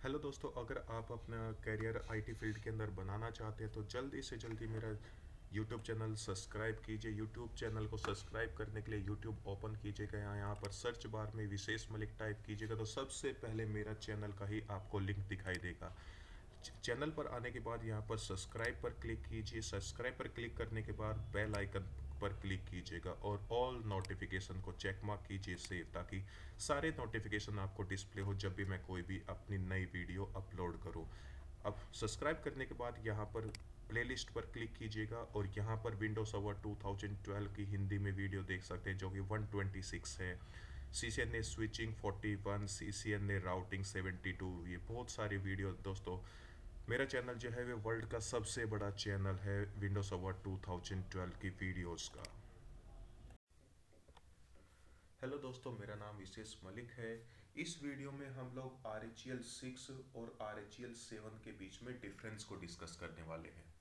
Hello दोस्तों, अगर आप अपना करियर आईटी फ़ील्ड के अंदर बनाना चाहते हैं तो जल्दी से जल्दी मेरा यूट्यूब चैनल सब्सक्राइब कीजिए। यूट्यूब चैनल को सब्सक्राइब करने के लिए यूट्यूब ओपन कीजिएगा। यहाँ यहाँ पर सर्च बार में विशेष मलिक टाइप कीजिएगा तो सबसे पहले मेरा चैनल का ही आपको लिंक दिखाई देगा। चैनल पर आने के बाद यहाँ पर सब्सक्राइब पर क्लिक कीजिए। सब्सक्राइब पर क्लिक करने के बाद बेल आइकन पर क्लिक कीजिएगा और ऑल नोटिफिकेशन को चेक मार्क कीजिए सेव ताकि सारे नोटिफिकेशन आपको डिस्प्ले हो जब भी मैं कोई भी अपनी नई वीडियो अपलोड करूँ। अब सब्सक्राइब करने के बाद यहाँ पर प्लेलिस्ट पर क्लिक कीजिएगा और यहाँ पर विंडोज़ ओवर 2012 की हिंदी में वीडियो देख सकते हैं, जो कि 126 है। C C N A switching 41 C C N A routing 72 ये बहुत सारी वीडियो दोस्तों। मेरा चैनल जो है, वो वर्ल्ड का सबसे बड़ा चैनल है विंडोज़ ओवर 2012 की वीडियोस का। हेलो दोस्तों, मेरा नाम विशेष मलिक है। इस वीडियो में हम लोग आर एच एल सिक्स और आर एच एल सेवन के बीच में डिफरेंस को डिस्कस करने वाले हैं।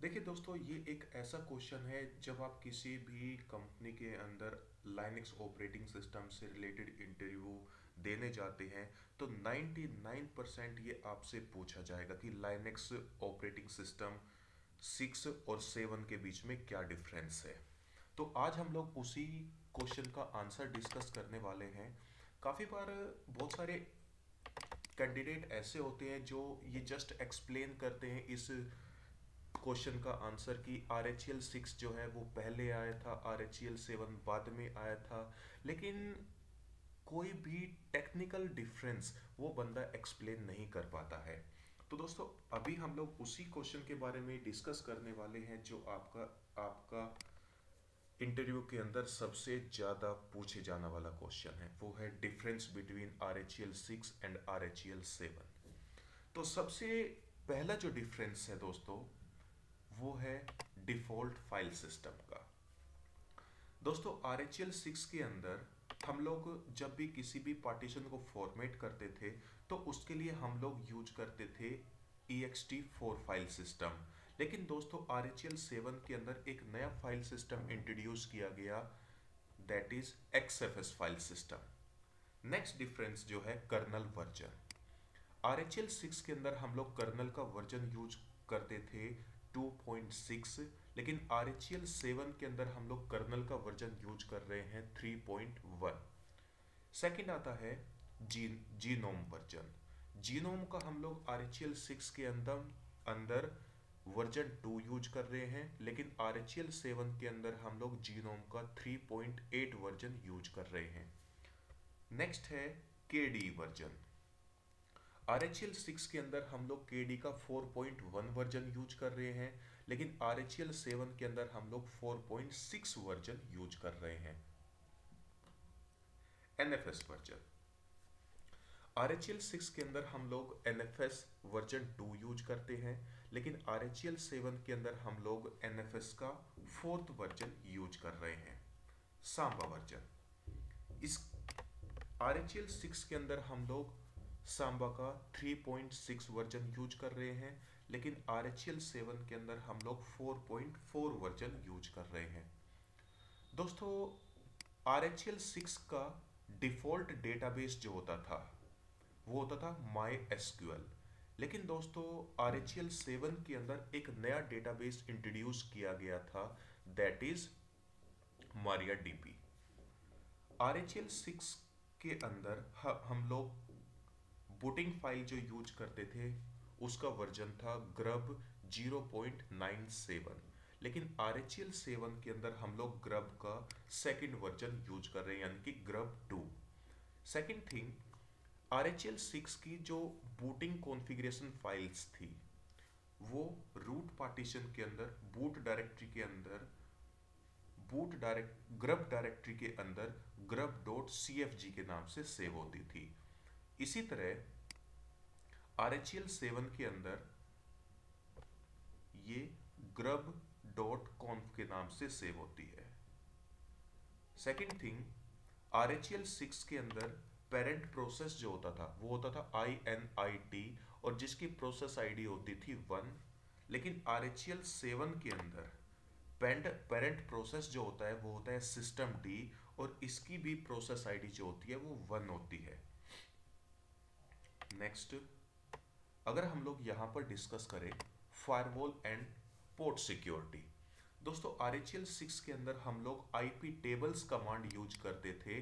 देखिए दोस्तों, ये एक ऐसा क्वेश्चन है, जब आप किसी भी कंपनी के अंदर लाइनिक्स ऑपरेटिंग सिस्टम से रिलेटेड इंटरव्यू देने जाते हैं तो 99 परसेंट ये आपसे पूछा जाएगा कि लाइनेक्स ऑपरेटिंग सिस्टम सिक्स और सेवन के बीच में क्या डिफरेंस है। तो आज हम लोग उसी क्वेश्चन का आंसर डिस्कस करने वाले हैं। काफ़ी बार बहुत सारे कैंडिडेट ऐसे होते हैं जो ये जस्ट एक्सप्लेन करते हैं इस क्वेश्चन का आंसर कि आर एच सिक्स जो है वो पहले आया था आर एच सेवन बाद में आया था, लेकिन कोई भी टेक्निकल डिफरेंस वो बंदा एक्सप्लेन नहीं कर पाता है। तो दोस्तों, अभी हम लोग उसी क्वेश्चन के बारे में डिस्कस करने वाले हैं जो आपका आपका इंटरव्यू के अंदर सबसे ज़्यादा पूछे जाने वाला क्वेश्चन है। वो है difference between R H L six and R H L seven तो सबसे पहला जो डिफरेंस है दोस्तों, वो है डिफ़ॉल्ट फ़ाइल सिस्टम का। दोस्तों आर एच एल सिक्स के अंदर हम लोग जब भी किसी भी पार्टीशन को फॉर्मेट करते थे तो उसके लिए हम लोग यूज़ करते थे E X T four file system लेकिन दोस्तों आर एच एल सेवन के अंदर एक नया फ़ाइल सिस्टम इंट्रोड्यूस किया गया that is X F S file system next difference जो है kernel version R H L six के अंदर हम लोग कर्नल का वर्जन यूज़ करते थे 2.6 लेकिन आर एच सेवन के अंदर हम लोग कर्नल का वर्जन यूज़ कर रहे हैं 3.1 सेकेंड आता है जीन जीनोम वर्जन जीनोम का हम लोग आर एच सिक्स के अंदर अंदर वर्जन टू यूज़ कर रहे हैं, लेकिन आर एच सेवन के अंदर हम लोग जीनोम का 3.8 वर्जन यूज़ कर रहे हैं। नेक्स्ट है के version R H L six के अंदर हम लोग के डी का 4.1 वर्जन यूज़ कर रहे हैं, लेकिन आर एच एल सेवन के अंदर हम लोग 4.6 वर्जन यूज़ कर रहे हैं। N F S version R H L six के अंदर हम लोग N F S version two use करते हैं, लेकिन आर एच एल सेवन के अंदर हम लोग एन एफ़ एस का फोर्थ वर्जन यूज़ कर रहे हैं। सांबा वर्जन इस आर एच एल सिक्स के अंदर हम लोग सांबा का 3.6 वर्जन यूज़ कर रहे हैं, लेकिन आर एच एल सेवन के अंदर हम लोग 4.4 वर्जन यूज़ कर रहे हैं। दोस्तों आर एच एल सिक्स का डिफ़ॉल्ट डेटाबेस जो होता था, वो होता था माई एसक्यूएल लेकिन दोस्तों आर एच एल सेवन के अंदर एक नया डेटाबेस इंट्रोड्यूस किया गया था that is MariaDB R H six के अंदर हम लोग बूटिंग फ़ाइल जो यूज़ करते थे, उसका वर्जन था ग्रब 0.97 लेकिन आर एच एल सेवन के अंदर हम लोग ग्रब का सेकेंड वर्जन यूज़ कर रहे हैं, यानी कि GRUB two. Second thing R H L six की जो बूटिंग कॉन्फ़िगरेशन फाइल्स थी, वो रूट पार्टीशन के अंदर बूट डायरेक्टरी के अंदर बूट डायरेक्ट ग्रब डायरेक्टरी के अंदर grub dot C F G के नाम से सेव होती थी। इसी तरह आर एच एल सेवन के अंदर ये ग्रब डॉट कॉन्फ के नाम से सेव होती है। Second thing R H L six के अंदर पेरेंट प्रोसेस जो होता था, वो होता था आई एन आई टी और जिसकी प्रोसेस आईडी होती थी वन लेकिन आर एच एल सेवन के अंदर पेंड पेरेंट प्रोसेस जो होता है, वो होता है सिस्टम डी और इसकी भी प्रोसेस आईडी जो होती है, वो वन होती है। नेक्स्ट अगर हम लोग यहाँ पर डिस्कस करें फायरवॉल एंड पोर्ट सिक्योरिटी दोस्तों आर एच एल सिक्स के अंदर हम लोग आईपी टेबल्स कमांड यूज़ करते थे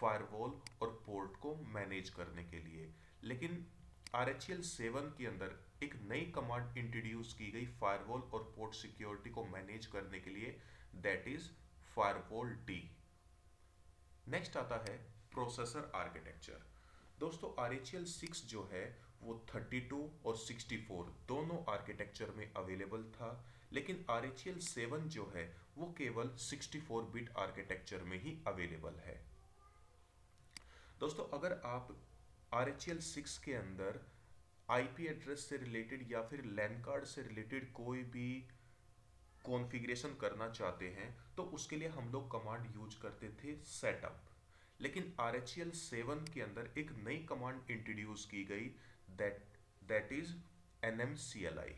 फायरवॉल और पोर्ट को मैनेज करने के लिए। लेकिन आर एच एल सेवन के अंदर एक नई कमांड इंट्रोड्यूस की गई फायरवॉल और पोर्ट सिक्योरिटी को मैनेज करने के लिए that is firewall D next आता है प्रोसेसर आर्किटेक्चर दोस्तों आर एच एल सिक्स जो है, वो 32 और 64 दोनों आर्किटेक्चर में अवेलेबल था, लेकिन आर एच एल सेवन जो है, वो केवल 64 बिट आर्किटेक्चर में ही अवेलेबल है। दोस्तों, अगर आप आर एच एल सिक्स के अंदर आईपी एड्रेस से रिलेटेड या फिर लैन कार्ड से रिलेटेड कोई भी कॉन्फ़िगरेशन करना चाहते हैं तो उसके लिए हम लोग कमांड यूज़ करते थे सेटअप लेकिन आर एच एल सेवन के अंदर एक नई कमांड इंट्रोड्यूस की गई that that is N M C L I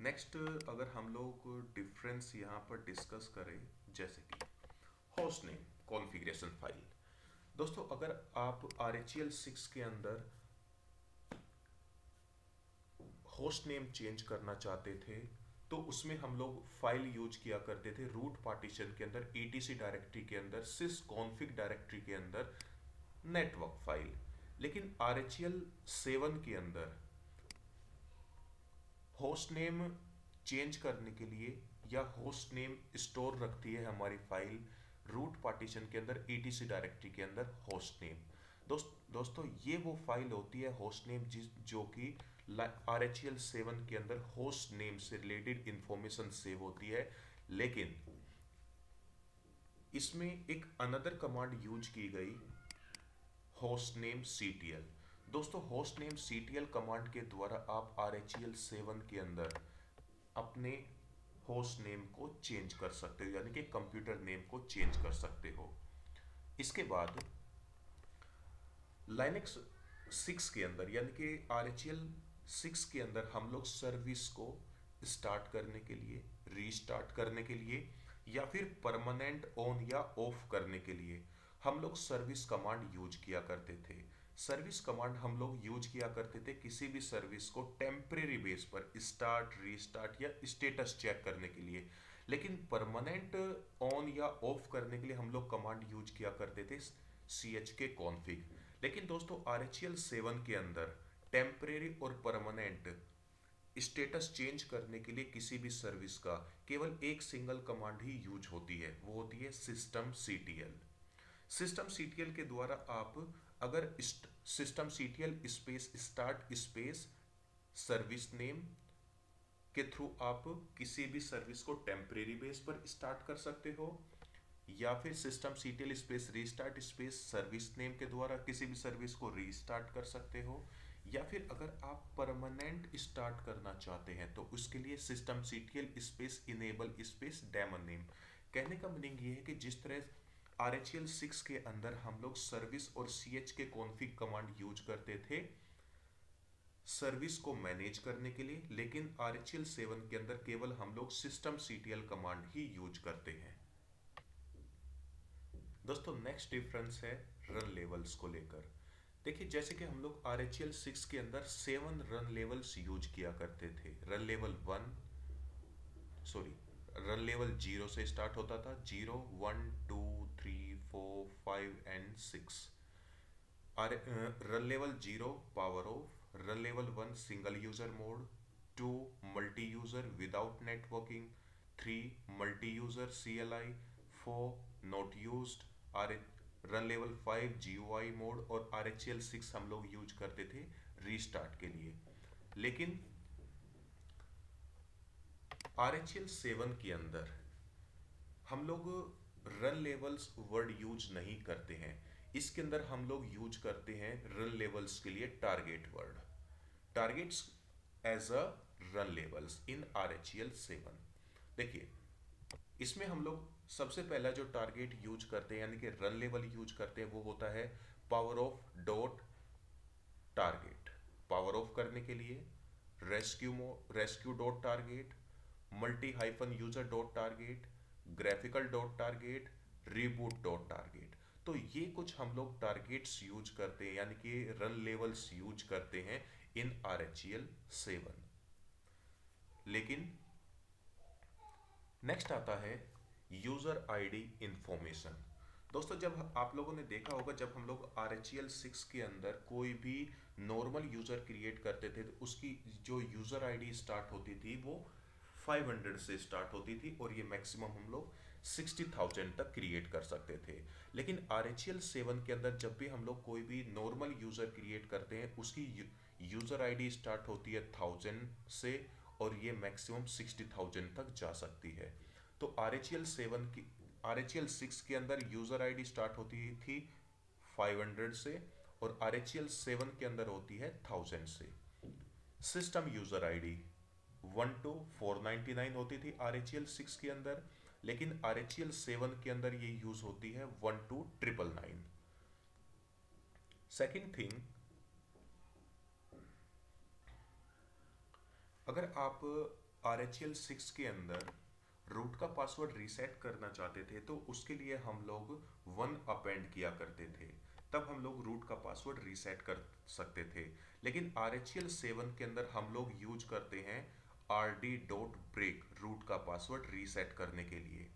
next अगर हम लोग डिफरेंस यहाँ पर डिस्कस करें, जैसे कि होस्ट नेम कॉन्फ़िगरेशन फ़ाइल दोस्तों, अगर आप आर एच एल सिक्स के अंदर होस्ट नेम चेंज करना चाहते थे तो उसमें हम लोग फ़ाइल यूज़ किया करते थे रूट पार्टीशन के अंदर ईटीसी डायरेक्टरी के अंदर सिस कॉन्फिग डायरेक्टरी के अंदर नेटवर्क फ़ाइल लेकिन आर एच एल सेवन के अंदर होस्ट नेम चेंज करने के लिए या होस्ट नेम स्टोर रखती है हमारी फ़ाइल रूट पार्टीशन के अंदर ईटीसी डायरेक्टरी के अंदर होस्ट नेम दोस्त, दोस्तों, ये वो फ़ाइल होती है होस्ट नेम जिस, जो कि आर एच एल सेवन के अंदर होस्ट नेम से रिलेटेड इंफॉर्मेशन सेव होती है, लेकिन इसमें एक अनदर कमांड यूज़ की गई होस्ट नेम सी दोस्तों होस्ट नेम सी कमांड के द्वारा आप आर एच एल सेवन के अंदर अपने होस्ट नेम को चेंज कर सकते हो, यानी कि कंप्यूटर नेम को चेंज कर सकते हो। इसके बाद लाइनेक्स सिक्स के अंदर, यानी कि आर एच एल सिक्स के अंदर हम लोग सर्विस को स्टार्ट करने के लिए रीस्टार्ट करने के लिए, या फिर परमानेंट ऑन या ऑफ़ करने के लिए हम लोग सर्विस कमांड यूज़ किया करते थे। सर्विस कमांड हम लोग यूज़ किया करते थे किसी भी सर्विस को टेम्परेरी बेस पर स्टार्ट रीस्टार्ट या स्टेटस चेक करने के लिए। लेकिन परमानेंट ऑन या ऑफ़ करने के लिए हम लोग कमांड यूज़ किया करते थे सी एच के कॉन्फिग लेकिन दोस्तों आर एच एल सेवन के अंदर टेम्परेरी और परमानेंट स्टेटस चेंज करने के लिए किसी भी सर्विस का केवल एक सिंगल कमांड ही यूज़ होती है। वो होती है सिस्टम सी सिस्टम सी के द्वारा आप अगर system CTL space start space service name के थ्रू आप किसी भी सर्विस को टेम्परेरी बेस पर स्टार्ट कर सकते हो, या फिर system CTL space restart space service name के द्वारा किसी भी सर्विस को रीस्टार्ट कर सकते हो। या फिर अगर आप परमानेंट स्टार्ट करना चाहते हैं तो उसके लिए system CTL space enable space daemon name कहने का मीनिंग ये है कि जिस तरह आर एच एल सिक्स के अंदर हम लोग सर्विस और C H K config command use करते थे सर्विस को मैनेज करने के लिए, लेकिन आर एच एल सेवन के अंदर केवल हम लोग सिस्टम सीटीएल कमांड ही यूज़ करते हैं। दोस्तों नेक्स्ट डिफरेंस है रन लेवल्स को लेकर। देखिए, जैसे कि हम लोग आर एच एल सिक्स के अंदर सेवन रन लेवल्स यूज़ किया करते थे। Run level one sorry run level zero से स्टार्ट होता था। Zero one two three four five and six are run level zero power off run level one single user mode two multi user without networking three multi user C L I four not use are run level five G U I mode और R H six हम लोग use करते थे restart के लिए। लेकिन R H seven के अंदर हम लोग रन लेवल्स वर्ड यूज़ नहीं करते हैं। इसके अंदर हम लोग यूज़ करते हैं रन लेवल्स के लिए target word targets as a run levels in R H seven देखिए इसमें हम लोग सबसे पहला जो टारगेट यूज़ करते हैं, यानी कि रन लेवल यूज़ करते हैं, वो होता है power off dot target power off करने के लिए rescue rescue dot target multi hyphen user dot target graphical dot target reboot dot target तो ये कुछ हम लोग टारगेट्स यूज़ करते हैं, यानी कि रन लेवल्स यूज़ करते हैं इन आर एच सेवन लेकिन नेक्स्ट आता है यूज़र आईडी इंफॉर्मेशन दोस्तों जब आप लोगों ने देखा होगा जब हम लोग आर एच सिक्स के अंदर कोई भी नॉर्मल यूज़र क्रिएट करते थे तो उसकी जो यूज़र आईडी स्टार्ट होती थी वो 500 से स्टार्ट होती थी और ये मैक्सिमम हम लोग 60,000 तक क्रिएट कर सकते थे। लेकिन आर एच एल सेवन के अंदर जब भी हम लोग कोई भी नॉर्मल यूज़र क्रिएट करते हैं उसकी यूज़र आईडी स्टार्ट होती है थाउज़ेंड से और ये मैक्सिमम सिक्सटी थाउज़ेंड तक जा सकती है। तो आर एच एल सेवन की आर एच एल सिक्स के अंदर यूज़र आईडी स्टार्ट होती थी 500 से और आर एच एल सेवन के अंदर होती है थाउज़ेंड से। System user ID one to four ninety nine होती थी आर एच एल सिक्स के अंदर, लेकिन आर एच एल सेवन के अंदर ये यूज़ होती है one to triple nine second thing अगर आप आर एच एल सिक्स के अंदर रूट का पासवर्ड रीसेट करना चाहते थे तो उसके लिए हम लोग वन अपेंड किया करते थे। तब हम लोग रूट का पासवर्ड रीसेट कर सकते थे। लेकिन आर एच एल सेवन के अंदर हम लोग यूज़ करते हैं R D dot break root का पासवर्ड रीसेट करने के लिए।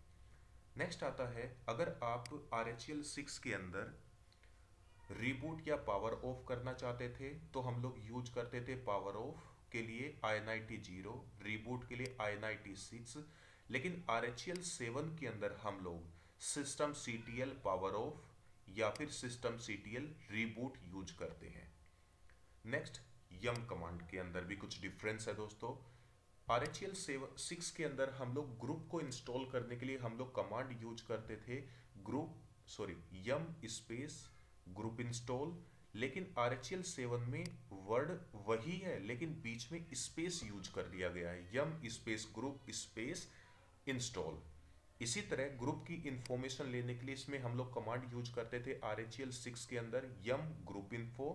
नेक्स्ट आता है, अगर आप आर एच एल सिक्स के अंदर रीबूट या पावर ऑफ़ करना चाहते थे तो हम लोग यूज़ करते थे पावर ऑफ़ के लिए I N I T zero reboot के लिए I N I T six लेकिन आर एच एल सेवन के अंदर हम लोग system C T L power off या फिर system C T L reboot use करते हैं। नेक्स्ट यम कमांड के अंदर भी कुछ डिफरेंस है दोस्तों। आर एच एल सिक्स के अंदर हम लोग ग्रुप को इंस्टॉल करने के लिए हम लोग कमांड यूज़ करते थे। Group sorry yum space group install लेकिन आर एच एल सेवन में वर्ड वही है, लेकिन बीच में स्पेस यूज़ कर दिया गया है। Yum space, group space, install. इसी तरह ग्रुप की इंफॉर्मेशन लेने के लिए इसमें हम लोग कमांड यूज़ करते थे आर एच एल सिक्स के अंदर, yum group info.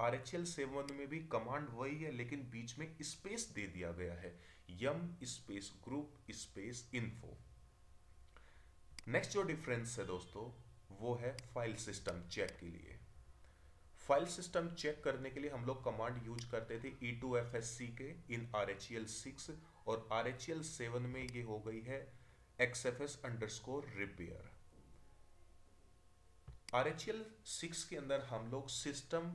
R H L seven में भी कमांड वही है, लेकिन बीच में स्पेस दे दिया गया है। Yum space, group space, info. Next जो डिफरेंस है दोस्तों, वो है फ़ाइल सिस्टम चेक के लिए। फ़ाइल सिस्टम चेक करने के लिए हम लोग कमांड यूज़ करते थे E two F S C K in R H L six और आर एच एल सेवन में ये हो गई है X F S underscore repair R H L six के अंदर हम लोग सिस्टम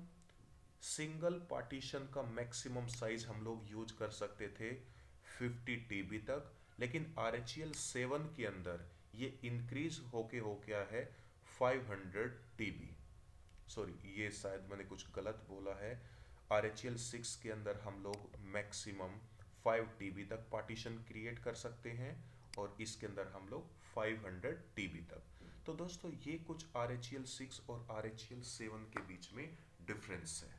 सिंगल पार्टीशन का मैक्सिमम साइज़ हम लोग यूज़ कर सकते थे 50 टीबी तक, लेकिन आर एच एल सेवन के अंदर ये इंक्रीज होके हो गया है 500 टीबी सॉरी ये शायद मैंने कुछ गलत बोला है। आर एच एल सिक्स के अंदर हम लोग मैक्सिमम फाइव टीबी तक पार्टीशन क्रिएट कर सकते हैं और इसके अंदर हम लोग फाइव हंड्रेड टी बी तक। तो दोस्तों, ये कुछ आर एच एल सिक्स और आर एच एल सेवन के बीच में डिफरेंस है।